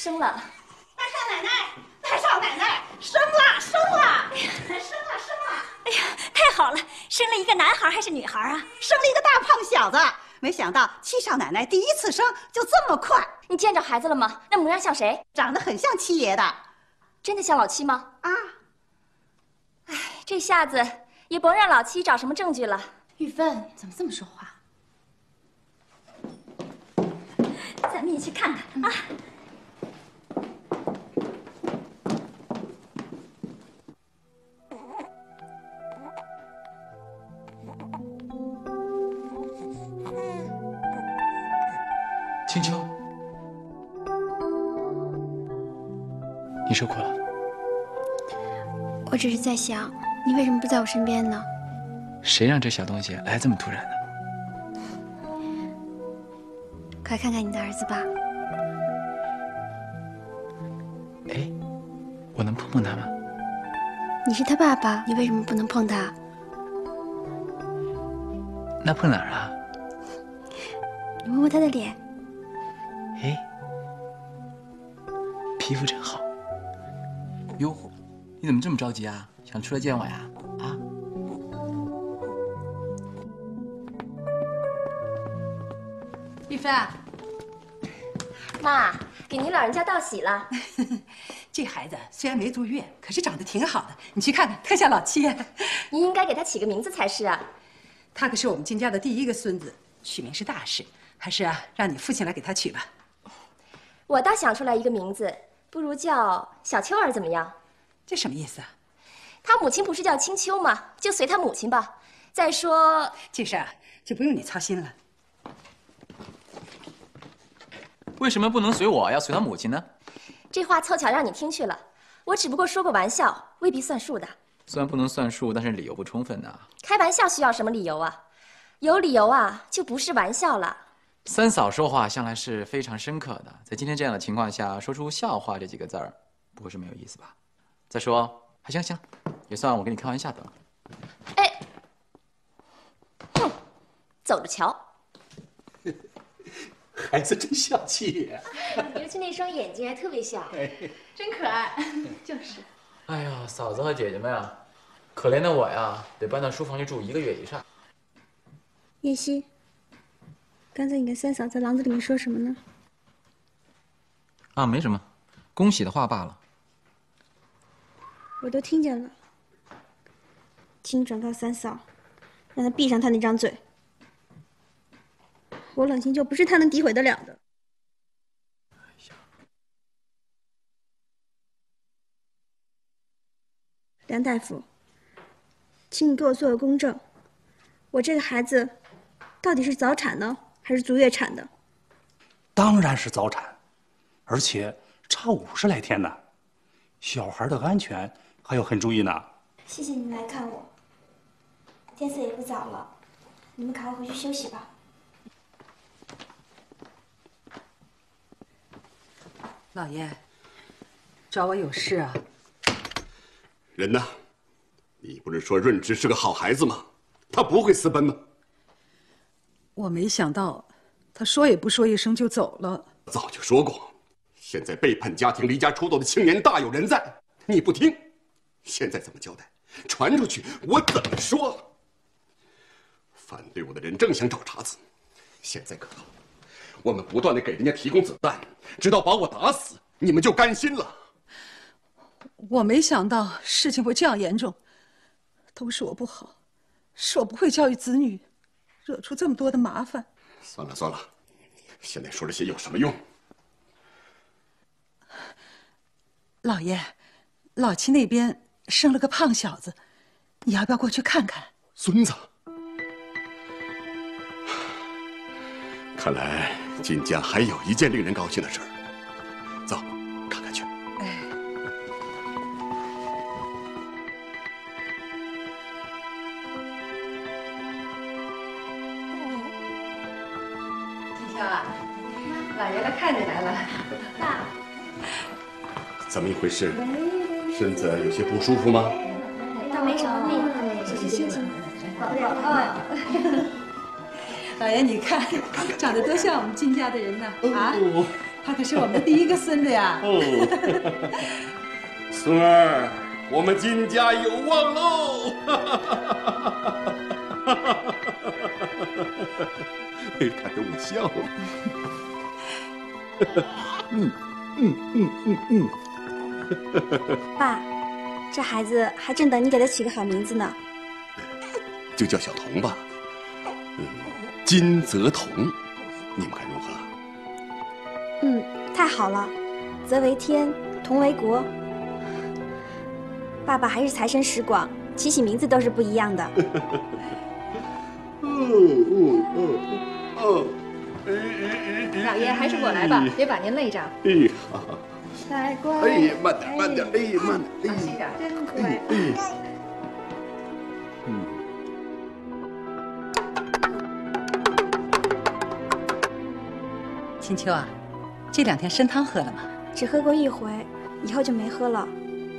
生了。大少奶奶，大少奶奶，生了，生了，哎生了，生了！哎呀，太好了，生了一个男孩还是女孩啊？生了一个大胖小子。没想到七少奶奶第一次生就这么快。你见着孩子了吗？那模样像谁？长得很像七爷的。真的像老七吗？啊。哎，这下子也甭让老七找什么证据了。玉芬，怎么这么说话？咱们也去看看啊。青秋，你受苦了。我只是在想，你为什么不在我身边呢？谁让这小东西来这么突然呢？快看看你的儿子吧。哎，我能碰碰他吗？你是他爸爸，你为什么不能碰他？那碰哪儿啊？你摸摸他的脸。哎，皮肤真好。哟，你怎么这么着急啊？想出来见我呀？啊？玉芬，妈，给您老人家道喜了。这孩子虽然没住院，可是长得挺好的。你去看看，特像老七。您应该给他起个名字才是啊。他可是我们金家的第一个孙子，取名是大事，还是啊，让你父亲来给他取吧。我倒想出来一个名字，不如叫小秋儿怎么样？这什么意思啊？他母亲不是叫青秋吗？就随他母亲吧。再说这事儿就不用你操心了。为什么不能随我，要随他母亲呢？这话凑巧让你听去了。我只不过说个玩笑，未必算数的。虽然不能算数，但是理由不充分呐。开玩笑需要什么理由啊？有理由啊，就不是玩笑了。三嫂说话向来是非常深刻的，在今天这样的情况下，说出“笑话”这几个字儿，不会是没有意思吧？再说，还行行，也算我跟你开玩笑的了。哎，哼，走着瞧。孩子真像七爷，尤其那双眼睛还特别小，真可爱。就是。哎呀，嫂子和姐姐们呀，可怜的我呀，得搬到书房去住一个月以上。叶希，刚才你跟三嫂在廊子里面说什么呢？啊，没什么，恭喜的话罢了。我都听见了，请你转告三嫂，让她闭上她那张嘴。我冷清就不是她能诋毁得了的。梁大夫，请你给我做个公证，我这个孩子到底是早产呢，还是足月产的？当然是早产，而且差五十来天呢。小孩的安全还要很注意呢。谢谢你们来看我，天色也不早了，你们赶快回去休息吧。老爷，找我有事啊？人呢？你不是说润之是个好孩子吗？他不会私奔吗？我没想到，他说也不说一声就走了。早就说过，现在背叛家庭、离家出走的青年大有人在，你不听，现在怎么交代？传出去我怎么说？反对我的人正想找茬子，现在可好？我们不断的给人家提供子弹，直到把我打死，你们就甘心了。我没想到事情会这样严重，都是我不好，是我不会教育子女，惹出这么多的麻烦。算了算了，现在说这些有什么用？老爷，老七那边生了个胖小子，你要不要过去看看？孙子，看来。金家还有一件令人高兴的事儿，老爷来看你来了。爸，怎么一回事？身子有些不舒服吗？倒没什么病，只是心情不好。老爷，你看，长得多像我们金家的人呢！啊，他可是我们的第一个孙子呀！哦，孙儿，我们金家有望喽！看着我笑了。嗯嗯嗯嗯嗯。爸，这孩子还正等你给他起个好名字呢。就叫小童吧。嗯，金泽童，你们看如何？嗯，太好了，泽为天，童为国。爸爸还是财神识广，起起名字都是不一样的。哦哦哦哦！老爷还是我来吧，别把您累着。哎，好。太乖。哎，慢点，慢点，哎，慢点，哎，真乖。嗯。青秋啊，这两天参汤喝了吗？只喝过一回，以后就没喝了。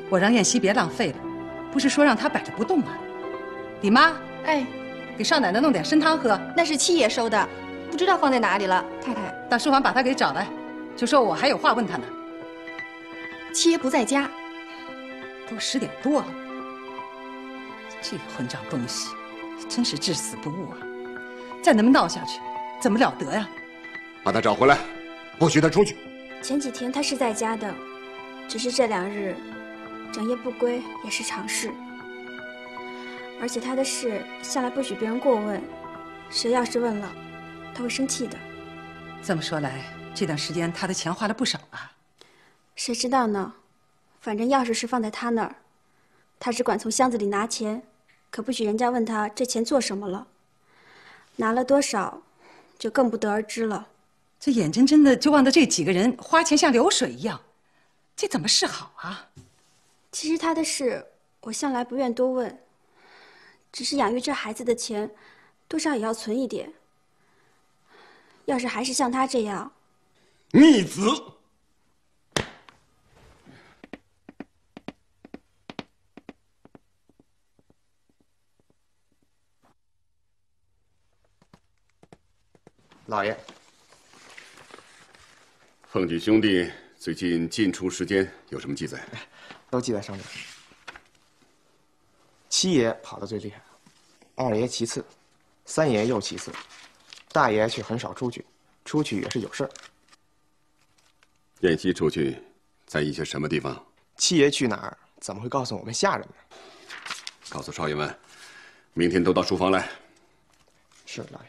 我让燕西别浪费了，不是说让他摆着不动吗？李妈，哎，给少奶奶弄点参汤喝。那是七爷收的，不知道放在哪里了。太太，到书房把他给找来，就说我还有话问他呢。七爷不在家，都十点多了。这个混账东西，真是至死不悟啊！再那么闹下去，怎么了得呀？把他找回来，不许他出去。前几天他是在家的，只是这两日整夜不归也是常事。而且他的事向来不许别人过问，谁要是问了，他会生气的。这么说来，这段时间他的钱花了不少啊。谁知道呢？反正钥匙是放在他那儿，他只管从箱子里拿钱，可不许人家问他这钱做什么了。拿了多少，就更不得而知了。这眼睁睁的就望着这几个人花钱像流水一样，这怎么是好啊？其实他的事，我向来不愿多问。只是养育这孩子的钱，多少也要存一点。要是还是像他这样，逆子。老爷，凤举兄弟最近进出时间有什么记载？都记在上面。七爷跑得最厉害，二爷其次，三爷又其次，大爷却很少出去，出去也是有事儿。燕西出去，在一些什么地方？七爷去哪儿，怎么会告诉我们下人呢？告诉少爷们，明天都到书房来。是老爷。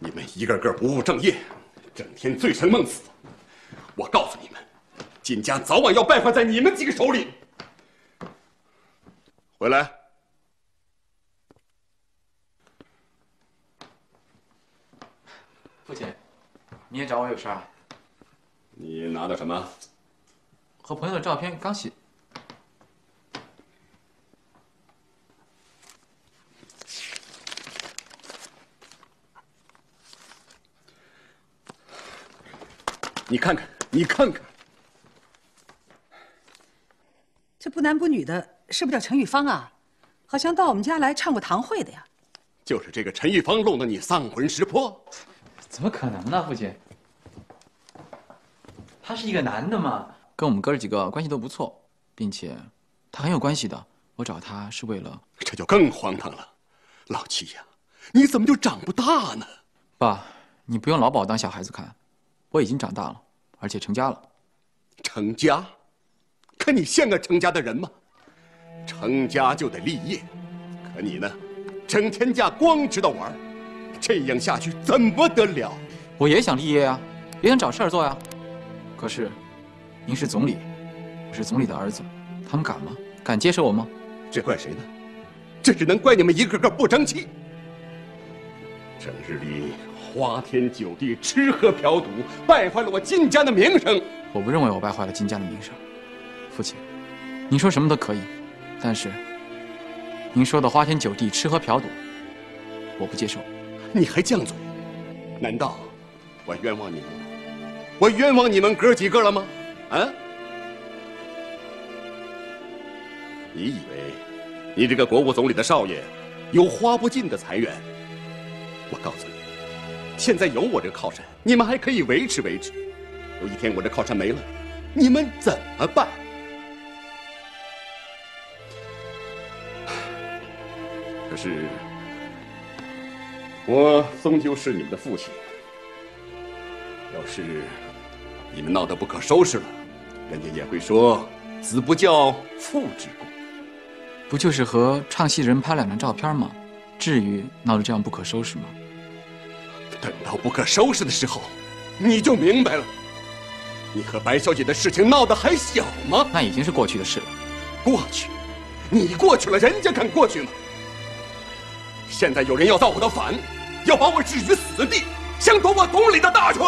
你们一个个不务正业，整天醉生梦死。我告诉你们，金家早晚要败坏在你们几个手里。回来。父亲，你也找我有事啊？你拿的什么？和朋友的照片刚洗。你看看，你看看，这不男不女的，是不是叫陈玉芳啊？好像到我们家来唱过堂会的呀。就是这个陈玉芳弄得你丧魂失魄。怎么可能呢，父亲？他是一个男的嘛，跟我们哥几个关系都不错，并且他很有关系的。我找他是为了……这就更荒唐了，老七呀，你怎么就长不大呢？爸，你不用老把我当小孩子看，我已经长大了，而且成家了。成家？可你像个成家的人吗？成家就得立业，可你呢，整天家光知道玩，这样下去怎么得了？我也想立业啊，也想找事儿做呀。可是，您是总理，我是总理的儿子，他们敢吗？敢接受我吗？这怪谁呢？这只能怪你们一个个不争气。整日里花天酒地、吃喝嫖赌，败坏了我金家的名声。我不认为我败坏了金家的名声，父亲，您说什么都可以，但是您说的花天酒地、吃喝嫖赌，我不接受。你还犟嘴？难道我冤枉你们了？我冤枉你们哥几个了吗？啊？你以为你这个国务总理的少爷有花不尽的财源？我告诉你，现在有我这个靠山，你们还可以维持维持。有一天我这靠山没了，你们怎么办？可是，我终究是你们的父亲。要是你们闹得不可收拾了，人家也会说“子不教，父之过”。不就是和唱戏人拍两张照片吗？至于闹得这样不可收拾吗？等到不可收拾的时候，你就明白了。你和白小姐的事情闹得还小吗？那已经是过去的事了。过去？你过去了，人家敢过去吗？现在有人要造我的反，要把我置于死地，想夺我总理的大权。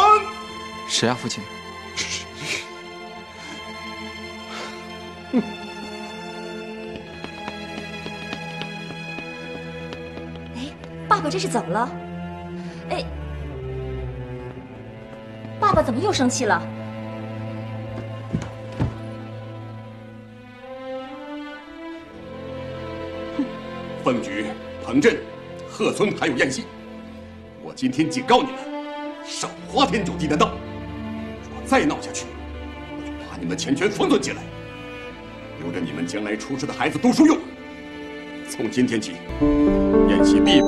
谁啊，父亲？哎，爸爸这是怎么了？爸怎么又生气了？哼凤菊、彭镇、贺村还有燕西，我今天警告你们，少花天酒地的闹。如果再闹下去，我就把你们钱全封存起来，留着你们将来出世的孩子读书用。从今天起，燕西必。